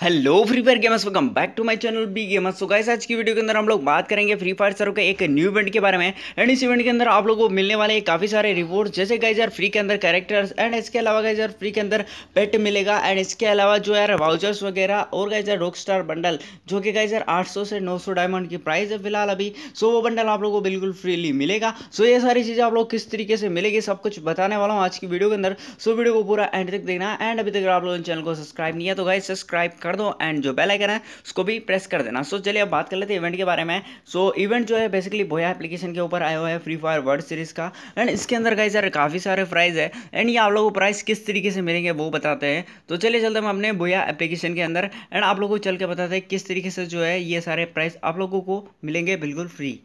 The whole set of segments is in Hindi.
Hello free fire gamers welcome back to my channel B gamers so guys आज की वीडियो के अंदर हम लोग बात करेंगे फ्री फायर सर के एक न्यू इवेंट के बारे में। एंड इस इवेंट के अंदर आप लोगों को मिलने वाले काफ़ी सारे रिवॉर्ड जैसे गाइस यार फ्री के अंदर कैरेक्टर्स एंड इसके अलावा गाइस यार फ्री के अंदर पेट मिलेगा। एंड इसके अलावा जो यार वाउचर्स वगैरह, और गाइस यार रॉक स्टार बंडल जो कि गाइस यार, आठ सौ से नौ सौ डायमंड की प्राइस है फ़िलहाल अभी। सो वो बंडल आप लोगों को बिल्कुल फ्रीली मिलेगा। सो ये सारी चीज़ें आप लोग किस तरीके से मिलेगी, सब कुछ बताने वाला हूँ आज की वीडियो के अंदर। सो वीडियो को पूरा एंड तक देखना। एंड अभी तक आप लोगों ने चैनल को सब्सक्राइब नहीं है तो गाइस सब्सक्राइब कर दो एंड जो बेल आइकन है, उसको भी प्रेस कर देना। सो चलिए अब बात कर लेते हैं इवेंट के बारे में। सो इवेंट जो है बेसिकली बोया एप्लीकेशन के ऊपर आया हुआ है फ्री फायर वर्ल्ड सीरीज़ का। एंड इसके अंदर गाइस यार, काफ़ी सारे प्राइस है। एंड ये आप लोगों को प्राइस किस तरीके से मिलेंगे, वो बताते हैं। तो चलिए चलते हम अपने बोया एप्लीकेशन के अंदर। एंड आप लोगों को चल के बताते हैं किस तरीके से जो है, ये सारे प्राइस आप लोगों को मिलेंगे बिल्कुल फ्री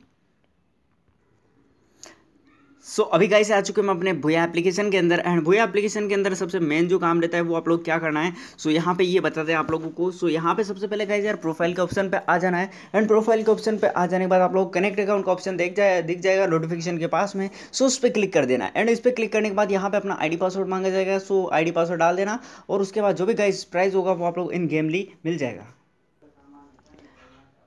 सो so, अभी गाइस आ चुके हैं अपने भूया एप्लीकेशन के अंदर एंड भूया एप्लीकेशन के अंदर सबसे मेन जो काम रहता है वो आप लोग क्या करना है? सो so, यहाँ पे ये बताते हैं आप लोगों को। सो so, यहाँ पे सबसे पहले गाइस यार प्रोफ़ाइल के ऑप्शन पे आ जाना है। एंड प्रोफ़ाइल के ऑप्शन पे आ जाने के बाद आप लोग कनेक्ट अकाउंट का ऑप्शन देख जाए दिख जाएगा नोटिफिकेशन के पास में। सो so, उस पर क्लिक कर देना एंड इस पर क्लिक करने के बाद यहाँ पे अपना आईडी पासवर्ड मांगा जाएगा। सो आईडी पासवर्ड डाल देना और उसके बाद जो भी गाइस प्राइस होगा वो आप लोग इन गेमली मिल जाएगा।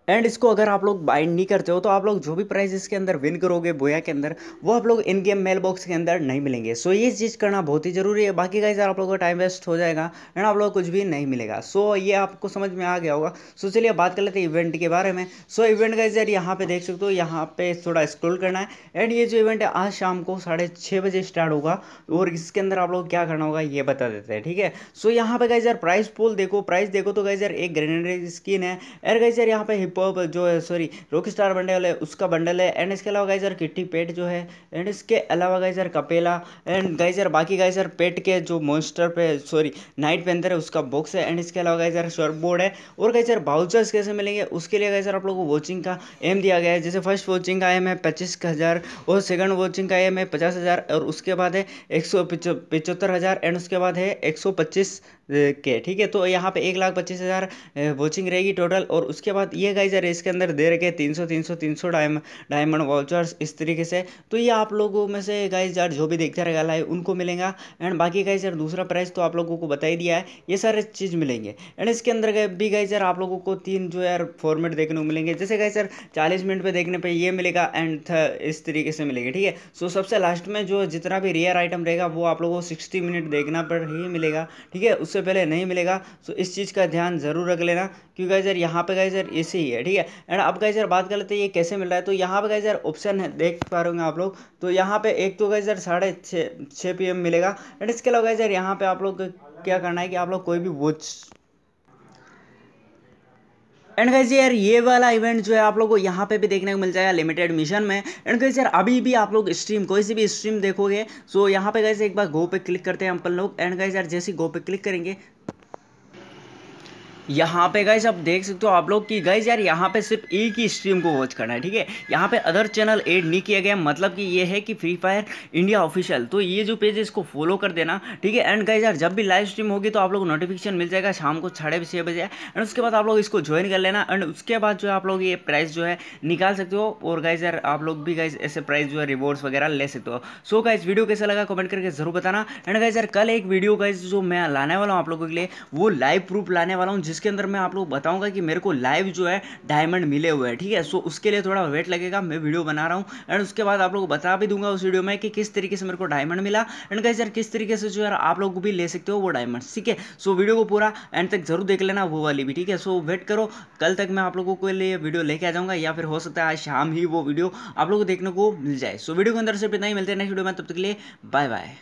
एंड इसको अगर आप लोग बाइंड नहीं करते हो तो आप लोग जो भी प्राइज इसके अंदर विन करोगे बोया के अंदर, वो आप लोग इन गेम मेल बॉक्स के अंदर नहीं मिलेंगे। सो ये चीज़ करना बहुत ही ज़रूरी है। बाकी का आप लोगों का टाइम वेस्ट हो जाएगा एंड आप लोग कुछ भी नहीं मिलेगा। सो ये आपको समझ में आ गया होगा। सो चलिए बात कर लेते हैं इवेंट के बारे में। सो इवेंट का यार यहाँ पे देख सकते हो, यहाँ पे थोड़ा स्क्रोल करना है। एंड ये जो इवेंट है, आज शाम को साढ़े छः बजे स्टार्ट होगा और इसके अंदर आप लोग क्या करना होगा, ये बता देते हैं, ठीक है? सो यहाँ पे गाइज़ यार प्राइस पोल देखो प्राइस देखो तो गाइज़ यार एक ग्रेनेडरी स्किन है। एयर गाइज़ यार यहाँ पे हिप हॉप जो है सॉरी रॉक स्टार बंडल है, उसका बंडल है। एंड इसके अलावा गाइजर किट्टी पेट जो है एंड इसके अलावा गाइजर कपेला एंड गाइजर बाकी गाइजर पेट के जो मोस्टर पे सॉरी नाइट पे अंदर है, उसका बॉक्स है। एंड इसके अलावा गाइजर शॉर्ट बोर्ड है, और गाइजर बाउचर्स कैसे मिलेंगे, उसके लिए गाइजर आप लोगों को वॉचिंग का एम दिया गया है। जैसे फ़र्स्ट वॉचिंग का एम है पच्चीस हज़ार, और सेकंड वॉचिंग का एम है पचास हज़ार, और उसके बाद है एक सौ पिचहत्तर हज़ार एंड उसके बाद है एक सौ पच्चीस के, ठीक है? तो यहाँ पे एक लाख पच्चीस हज़ार वॉचिंग रहेगी टोटल और उसके बाद ये गाइज़ गाइजर इसके अंदर दे रखे तीन सौ तीन सौ तीन सौ डायम डायमंड वाउचर्स इस तरीके से। तो ये आप लोगों में से गाइज़ यार जो भी देखते रहेगा लाइव उनको मिलेगा। एंड बाकी गाइज़ यार दूसरा प्राइस तो आप लोगों को बता ही दिया है, ये सारे चीज़ मिलेंगे। एंड इसके अंदर भी गाइज़ यार आप लोगों को तीन जो यार फॉर्मेट देखने को मिलेंगे। जैसे गाइज़ यार चालीस मिनट पर देखने पर ये मिलेगा एंड इस तरीके से मिलेगा, ठीक है? सो सबसे लास्ट में जो जितना भी रेयर आइटम रहेगा वो आप लोगों को सिक्सटी मिनट देखना पर ही मिलेगा, ठीक है? उससे पहले नहीं मिलेगा सो इस चीज़ का ध्यान ज़रूर रख लेना, क्योंकि गाइजर यहाँ पे गाइजर ऐसे ही है, ठीक है? एंड अब गाइजर बात कर लेते हैं, ये कैसे मिल रहा है? तो यहाँ पे गाइजर ऑप्शन है, देख पा रहे होंगे आप लोग। तो यहाँ पे एक तो गाइजर साढ़े छः छः पी मिलेगा। एंड इसके अलावा गाइजर यहाँ पे आप लोग क्या करना है कि आप लोग कोई भी वॉच एंड गाइज़ यार, ये वाला इवेंट जो है आप लोग को यहाँ पे भी देखने को मिल जाएगा लिमिटेड मिशन में। एंड गाइज़ यार, अभी भी आप लोग स्ट्रीम कोई सी भी स्ट्रीम देखोगे सो यहाँ पे गाइज़ एक बार गो पे क्लिक करते हैं अपन लोग। एंड गाइज़ यार, जैसे गो पे क्लिक करेंगे यहाँ पे गाइज़ आप देख सकते हो आप लोग कि गाइज़ यार यहाँ पे सिर्फ़ एक ही स्ट्रीम को वॉच करना है, ठीक है? यहाँ पे अदर चैनल ऐड नहीं किया गया मतलब कि ये है कि फ्री फायर इंडिया ऑफिशियल तो ये जो पेज है, इसको फॉलो कर देना, ठीक है? एंड गाइज़ यार जब भी लाइव स्ट्रीम होगी तो आप लोग नोटिफिकेशन मिल जाएगा शाम को साढ़े छः बजे। एंड उसके बाद आप लोग इसको ज्वाइन कर लेना। एंड उसके बाद जो है आप लोग ये प्राइस जो है निकाल सकते हो। और गाइज़ यार आप लोग भी गाइज़ ऐसे प्राइस जो है रिवॉर्ड्स वगैरह ले सकते हो। सो गाइज़ वीडियो कैसा लगा कमेंट करके ज़रूर बताना। एंड गाइज़ यार कल एक वीडियो गाइज़ जो मैं लाने वाला हूँ आप लोगों के लिए, वो लाइव प्रूफ लाने वाला हूँ जिसके अंदर मैं आप लोग बताऊँगा कि मेरे को लाइव जो है डायमंड मिले हुए हैं, ठीक है? सो उसके लिए थोड़ा वेट लगेगा, मैं वीडियो बना रहा हूँ। एंड उसके बाद आप लोग बता भी दूँगा उस वीडियो में कि किस तरीके से मेरे को डायमंड मिला। एंड कैसे यार, किस तरीके से जो यार आप लोग भी ले सकते हो वो डायमंड ठीक है? सो वीडियो को पूरा एंड तक ज़रूर देख लेना वो वाली भी, ठीक है? सो वेट करो, कल तक मैं आप लोगों के लिए वीडियो लेके आ जाऊँगा, या फिर हो सकता है आज शाम ही वो वीडियो आप लोग को देखने को मिल जाए। सो वीडियो के अंदर से इतना ही, मिलते हैं नेक्स्ट वीडियो में, तब तक के लिए बाय बाय